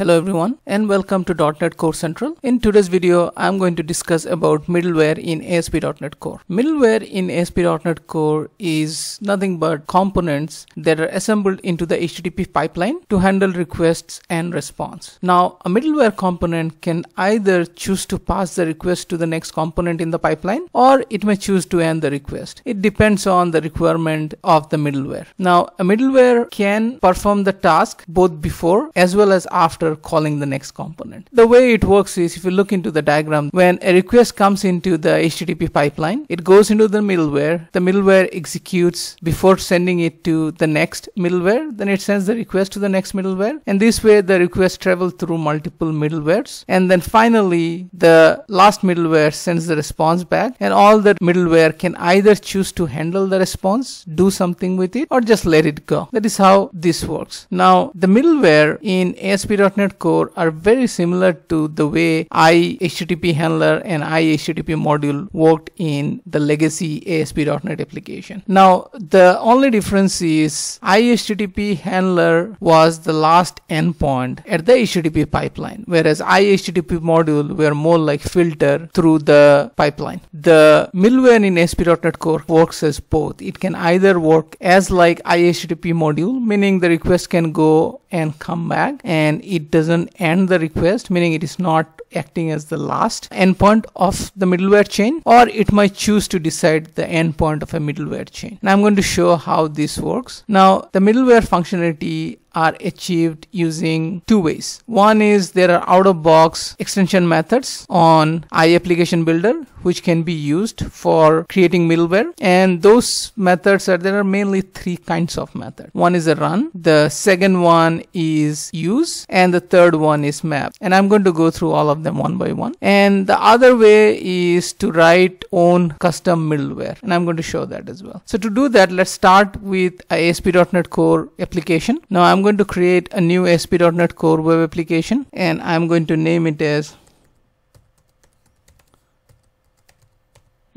Hello everyone and welcome to .NET Core Central. In today's video, I'm going to discuss about middleware in ASP.NET Core. Middleware in ASP.NET Core is nothing but components that are assembled into the HTTP pipeline to handle requests and response. Now, a middleware component can either choose to pass the request to the next component in the pipeline or it may choose to end the request. It depends on the requirement of the middleware. Now, a middleware can perform the task both before as well as after calling the next component. The way it works is if you look into the diagram, when a request comes into the HTTP pipeline, it goes into the middleware. The middleware executes before sending it to the next middleware. Then it sends the request to the next middleware. And this way the request travels through multiple middlewares. And then finally the last middleware sends the response back and all the middleware can either choose to handle the response, do something with it or just let it go. That is how this works. Now the middleware in ASP.NET .NET Core are very similar to the way iHTTP handler and iHTTP module worked in the legacy ASP.NET application. Now, the only difference is iHTTP handler was the last endpoint at the HTTP pipeline, whereas iHTTP module were more like filter through the pipeline. The middleware in ASP.NET Core works as both. It can either work as like iHTTP module, meaning the request can go and come back and it doesn't end the request, meaning it is not acting as the last endpoint of the middleware chain, or it might choose to decide the endpoint of a middleware chain. Now I'm going to show how this works. Now the middleware functionality are achieved using two ways. One is there are out of box extension methods on iApplication Builder which can be used for creating middleware and those methods are there are mainly three kinds of method. One is a run, the second one is use and the third one is map and I'm going to go through all of them one by one and the other way is to write own custom middleware and I'm going to show that as well. So to do that let's start with ASP.NET Core application. Now I'm I'm going to create a new ASP.NET Core web application and I'm going to name it as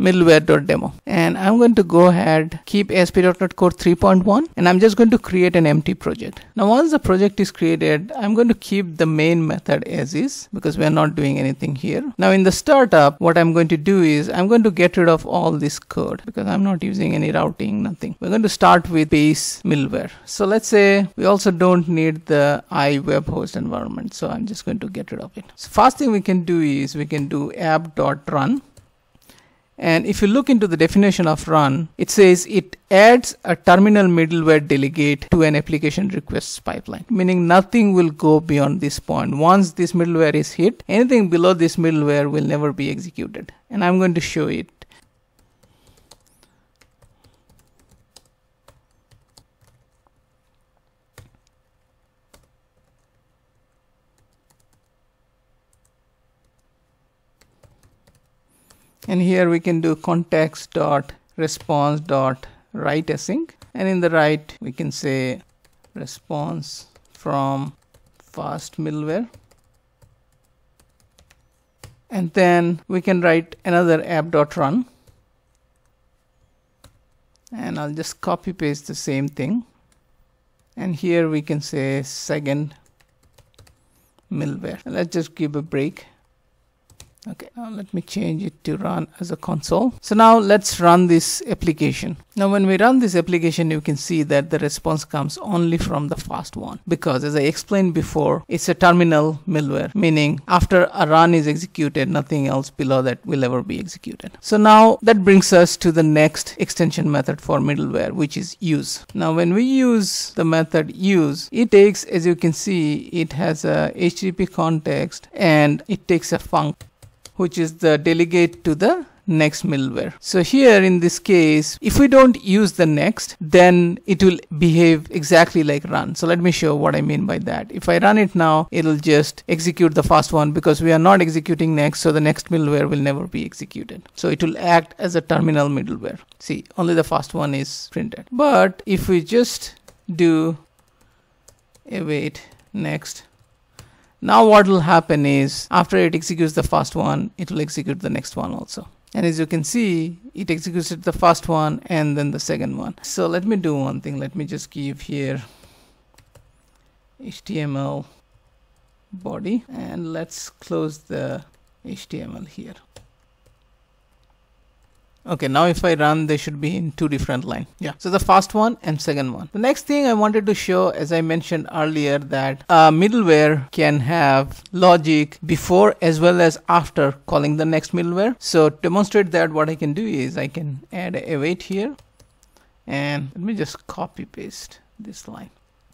middleware.demo and I'm going to go ahead keep ASP.NET Core 3.1 and I'm just going to create an empty project. Now once the project is created I'm going to keep the main method as is because we are not doing anything here. Now in the startup what I'm going to do is I'm going to get rid of all this code because I'm not using any routing nothing. We're going to start with base middleware. So let's say we also don't need the i host environment so I'm just going to get rid of it. So first thing we can do is we can do app.run and if you look into the definition of run, it says it adds a terminal middleware delegate to an application requests pipeline, meaning nothing will go beyond this point. Once this middleware is hit, anything below this middleware will never be executed. And I'm going to show it and here we can do context dot response dot write async. And in the write we can say response from fast middleware and then we can write another app dot run. And I'll just copy paste the same thing. And here we can say second middleware let's just give a break okay now let me change it to run as a console. So now let's run this application. Now when we run this application you can see that the response comes only from the fast one because as I explained before it's a terminal middleware meaning after a run is executed nothing else below that will ever be executed. So now that brings us to the next extension method for middleware which is use. Now when we use the method use it takes as you can see it has a HTTP context and it takes a func which is the delegate to the next middleware. So here in this case, if we don't use the next, then it will behave exactly like run. So let me show what I mean by that. If I run it now, it'll just execute the first one because we are not executing next. So the next middleware will never be executed. So it will act as a terminal middleware. See, only the first one is printed. But if we just do eh, await next now what will happen is after it executes the first one, it will execute the next one also. And as you can see, it executed the first one and then the second one. So let me do one thing. Let me just give here HTML body and let's close the HTML here okay now if I run they should be in two different line yeah. So the first one and second one. The next thing I wanted to show as I mentioned earlier that uh, middleware can have logic before as well as after calling the next middleware. So to demonstrate that what I can do is I can add a await here and let me just copy paste this line.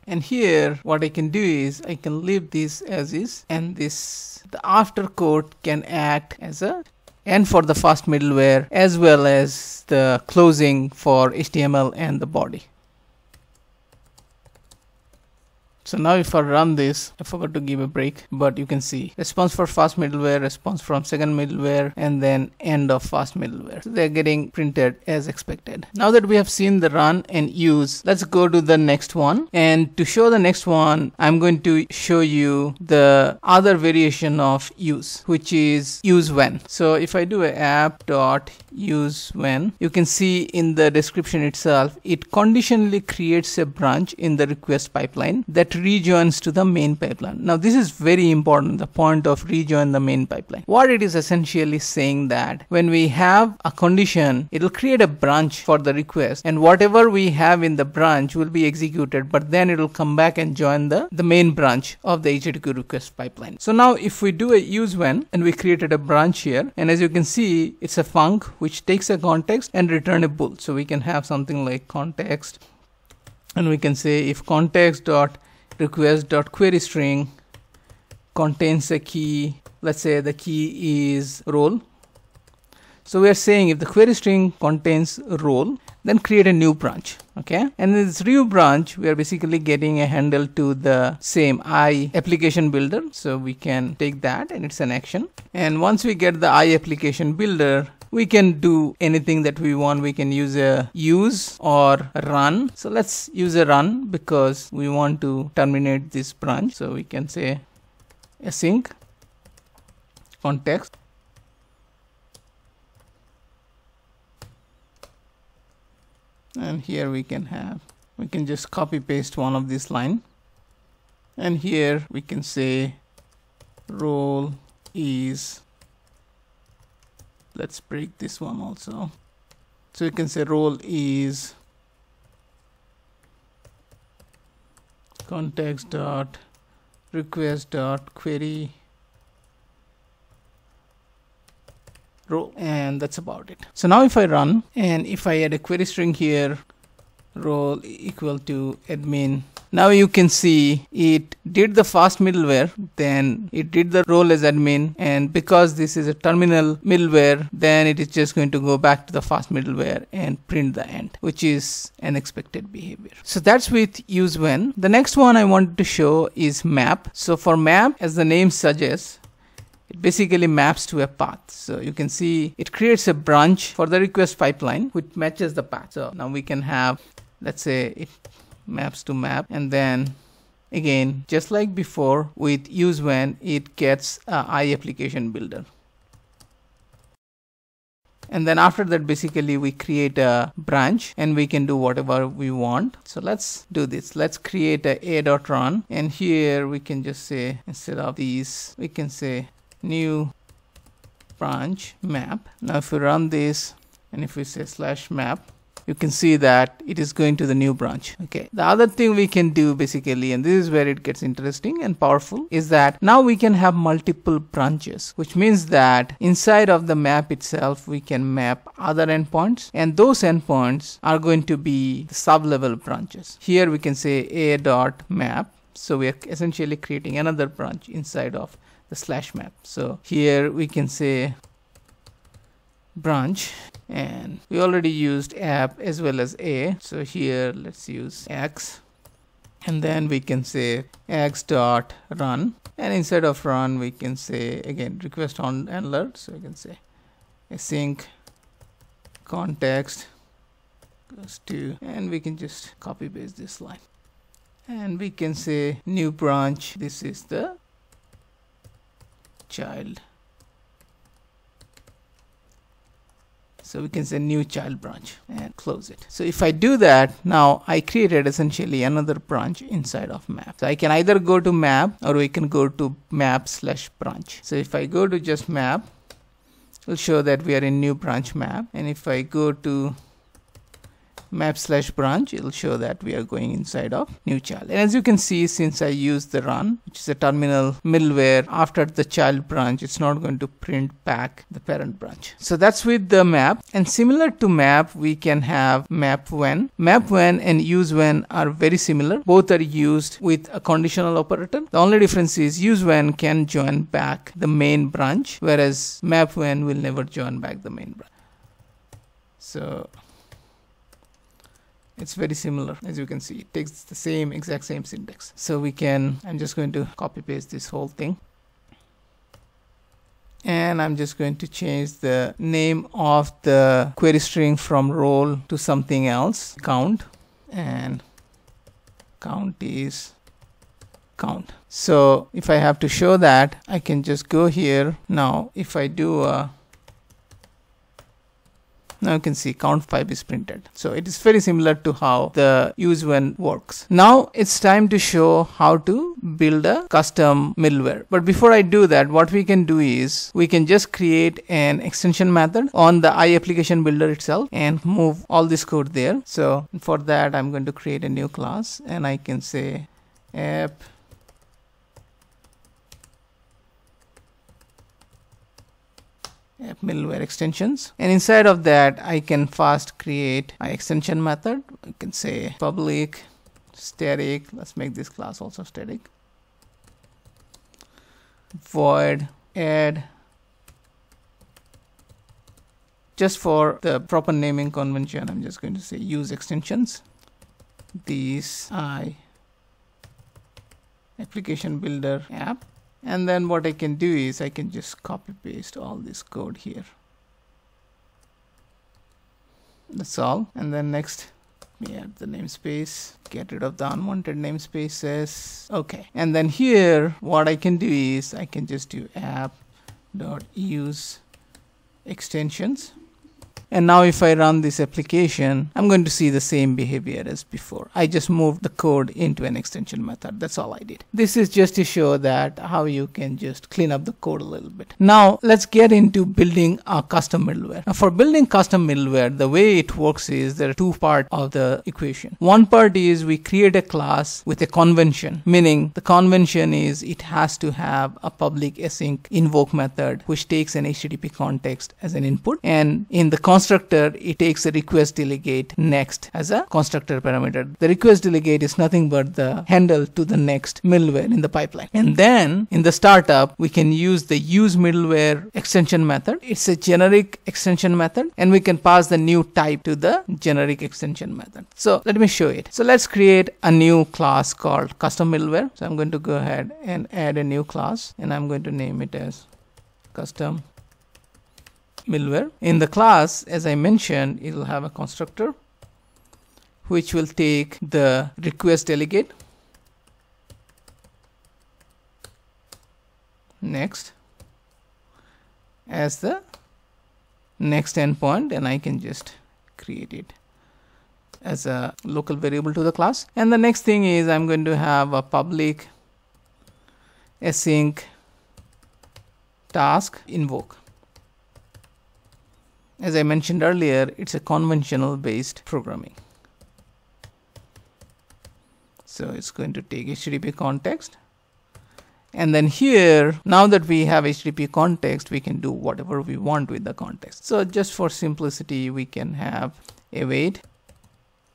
And here what I can do is I can leave this as is and this the after code can act as a and for the fast middleware as well as the closing for HTML and the body. So now if I run this, I forgot to give a break, but you can see response for fast middleware, response from second middleware, and then end of fast middleware. So they're getting printed as expected. Now that we have seen the run and use, let's go to the next one. And to show the next one, I'm going to show you the other variation of use, which is use when. So if I do a app dot use when, you can see in the description itself, it conditionally creates a branch in the request pipeline that rejoins to the main pipeline. Now this is very important, the point of rejoin the main pipeline. What it is essentially saying that when we have a condition, it will create a branch for the request and whatever we have in the branch will be executed, but then it will come back and join the, the main branch of the HTTP request pipeline. So now if we do a use when and we created a branch here and as you can see, it's a func which takes a context and return a bool. So we can have something like context and we can say if context dot request.query string contains a key. Let's say the key is role. So we are saying if the query string contains role then create a new branch okay? And in this new branch we are basically getting a handle to the same i application builder. So we can take that and it's an action. And once we get the i application builder we can do anything that we want. We can use a use or run. So let's use a run because we want to terminate this branch. So we can say async context. And here we can have we can just copy paste one of this line. And here we can say role is let's break this one also. So you can say role is context dot request dot query. Role and that's about it. So now if I run and if I add a query string here role equal to admin now you can see it did the fast middleware then it did the role as admin and because this is a terminal middleware then it is just going to go back to the fast middleware and print the end which is an expected behavior. So that's with use when. The next one i wanted to show is map. So for map as the name suggests it basically maps to a path. So you can see it creates a branch for the request pipeline which matches the path. So now we can have let's say it maps to map. And then again just like before with use when it gets a i application builder. And then after that basically we create a branch and we can do whatever we want. So let's do this. Let's create a a dot run. And here we can just say instead of these we can say new branch map. Now if we run this and if we say slash map you can see that it is going to the new branch okay? The other thing we can do basically and this is where it gets interesting and powerful is that now we can have multiple branches which means that inside of the map itself we can map other endpoints and those endpoints are going to be the sub-level branches. Here we can say a dot map so we are essentially creating another branch inside of the slash map. So here we can say branch and we already used app as well as a. So here let's use x. And then we can say x dot run. And instead of run we can say again request on handler so we can say async context goes to and we can just copy paste this line. And we can say new branch. This is the child so we can say new child branch and close it. So if I do that now I created essentially another branch inside of map. So I can either go to map or we can go to map slash branch. So if I go to just map it'll show that we are in new branch map. And if I go to map slash branch it will show that we are going inside of new child and as you can see since I use the run which is a terminal middleware after the child branch it's not going to print back the parent branch. So that's with the map. And similar to map we can have map when. Map when and use when are very similar. Both are used with a conditional operator. The only difference is use when can join back the main branch whereas map when will never join back the main branch. So it's very similar as you can see. It takes the same exact same syntax. So we can I'm just going to copy paste this whole thing. And I'm just going to change the name of the query string from role to something else count. And count is count. So if I have to show that I can just go here. Now if I do a now you can see count 5 is printed. So it is very similar to how the use when works. Now it's time to show how to build a custom middleware. But before I do that what we can do is we can just create an extension method on the iApplication builder itself and move all this code there. So for that I'm going to create a new class and I can say app middleware extensions. And inside of that I can fast create my extension method. I can say public static. Let's make this class also static. Void add. Just for the proper naming convention I'm just going to say use extensions. These I application builder app and then what I can do is I can just copy paste all this code here. That's all. And then next we add the namespace. Get rid of the unwanted namespaces. Okay. And then here what I can do is I can just do app dot use extensions and now if I run this application I'm going to see the same behavior as before. I just moved the code into an extension method. That's all I did. This is just to show that how you can just clean up the code a little bit. Now let's get into building a custom middleware. Now for building custom middleware the way it works is there are two parts of the equation. One part is we create a class with a convention meaning the convention is it has to have a public async invoke method which takes an HTTP context as an input. And in the constructor, it takes a request delegate next as a constructor parameter. The request delegate is nothing but the handle to the next middleware in the pipeline. And then in the startup, we can use the use middleware extension method. It's a generic extension method and we can pass the new type to the generic extension method. So let me show it. So let's create a new class called custom middleware. So I'm going to go ahead and add a new class and I'm going to name it as custom middleware. In the class, as I mentioned, it will have a constructor which will take the request delegate. Next as the next endpoint and I can just create it as a local variable to the class and the next thing is I'm going to have a public async task invoke as I mentioned earlier, it's a conventional based programming. So it's going to take HTTP context. And then here, now that we have HTTP context, we can do whatever we want with the context. So just for simplicity, we can have await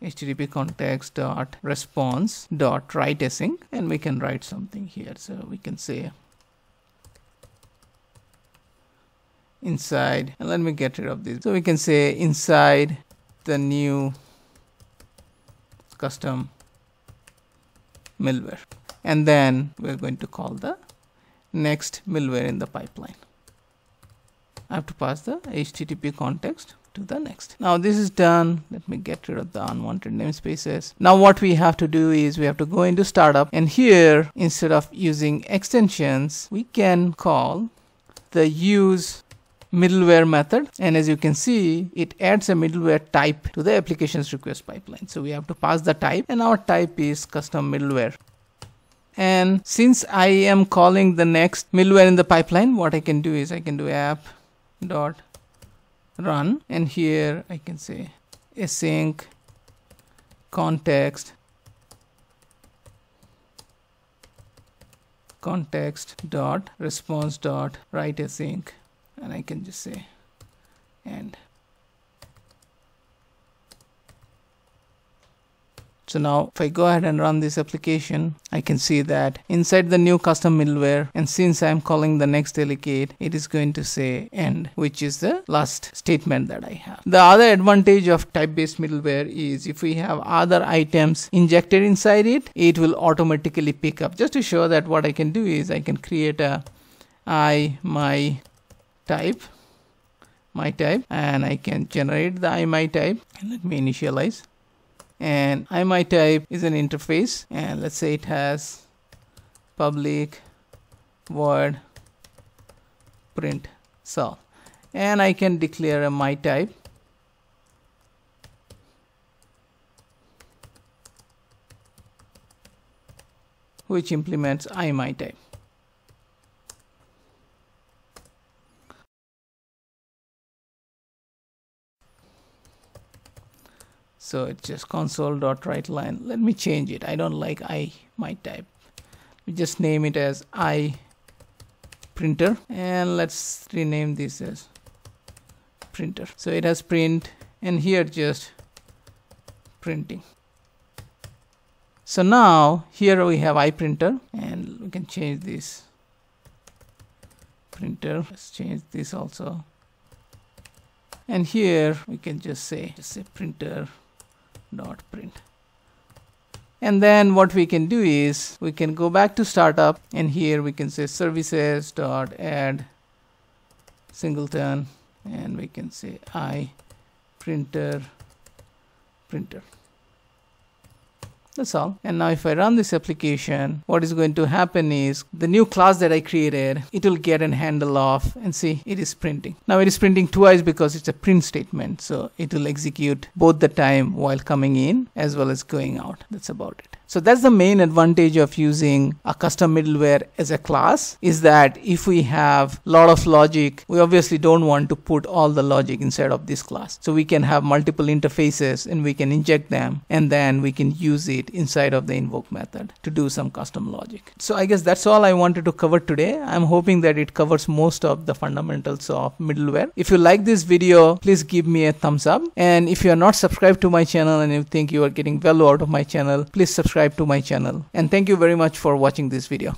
http context dot response dot write async and we can write something here so we can say inside and let me get rid of this so we can say inside the new custom middleware and then we're going to call the next middleware in the pipeline I have to pass the HTTP context to the next. Now this is done. Let me get rid of the unwanted namespaces. Now what we have to do is we have to go into startup and here instead of using extensions we can call the use middleware method. And as you can see it adds a middleware type to the applications request pipeline. So we have to pass the type. And our type is custom middleware. And since I am calling the next middleware in the pipeline what I can do is I can do app dot run. And here I can say async context context dot response dot write async and I can just say and So now if I go ahead and run this application, I can see that inside the new custom middleware, and since I'm calling the next delegate, it is going to say end, which is the last statement that I have. The other advantage of type-based middleware is if we have other items injected inside it, it will automatically pick up. Just to show that what I can do is I can create a I my type my type and I can generate the I my type. Let me initialize. And IMyType is an interface. And let's say it has public void print so and I can declare a my type. Which implements IMyType so it's just console dot let me change it. I don't like I my type. We just name it as I printer. And let's rename this as printer. So it has print and here just printing. So now here we have iPrinter and we can change this printer. Let's change this also. And here we can just say just say printer dot print. And then what we can do is we can go back to startup and here we can say services dot add singleton and we can say i printer printer that's all. And now if I run this application, what is going to happen is the new class that I created, it will get an handle off and see it is printing. Now it is printing twice because it's a print statement. So it will execute both the time while coming in as well as going out. That's about it. So that's the main advantage of using a custom middleware as a class is that if we have a lot of logic, we obviously don't want to put all the logic inside of this class. So we can have multiple interfaces and we can inject them and then we can use it inside of the invoke method to do some custom logic. So I guess that's all I wanted to cover today. I'm hoping that it covers most of the fundamentals of middleware. If you like this video, please give me a thumbs up. And if you are not subscribed to my channel and you think you are getting value out of my channel, please subscribe subscribe to my channel and thank you very much for watching this video